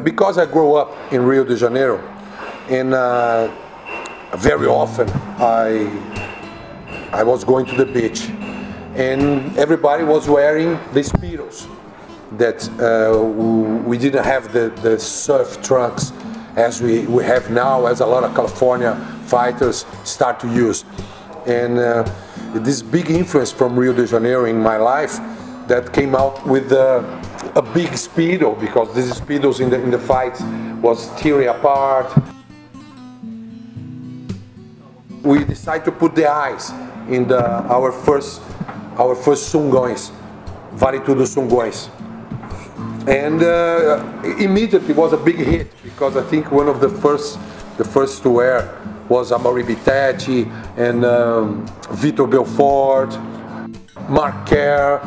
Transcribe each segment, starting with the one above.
Because I grew up in Rio de Janeiro, and uh, very often I I was going to the beach, and everybody was wearing the speedos. That uh, we didn't have the, the surf trunks as we, we have now, as a lot of California fighters start to use. And uh, this big influence from Rio de Janeiro in my life that came out with uh, a big speedo because these speedos in the in the fights was tearing apart. We decided to put the eyes in the, our first our first sungões, Vale Tudo Sungões. And uh, immediately was a big hit because I think one of the first the first to wear was Amaury Bitetti and um, Vitor Belfort, Mark Kerr,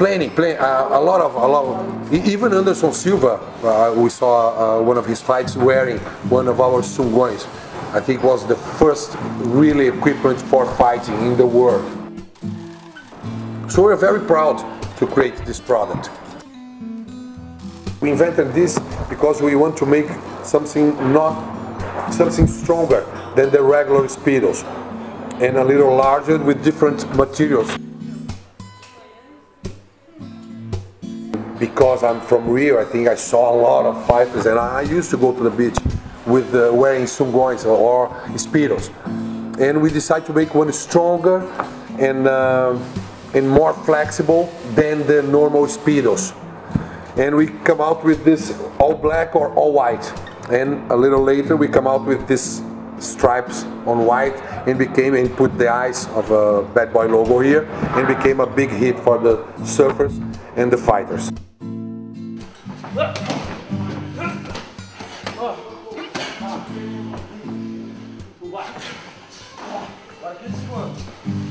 plenty, plenty uh, a lot of, a lot of, even Anderson Silva, uh, we saw uh, one of his fights wearing one of our sungões. I think was the first really equipment for fighting in the world. So we're very proud to create this product. We invented this because we want to make something not something stronger than the regular speedos and a little larger with different materials. Because I'm from Rio, I think I saw a lot of fighters, and I used to go to the beach with uh, wearing sungões or, speedos, and we decided to make one stronger and uh, and more flexible than the normal speedos, and we come out with this all black or all white, and a little later we come out with this stripes on white and became and put the eyes of a bad boy logo here and became a big hit for the surfers and the fighters. Vai, vai aqui em cima.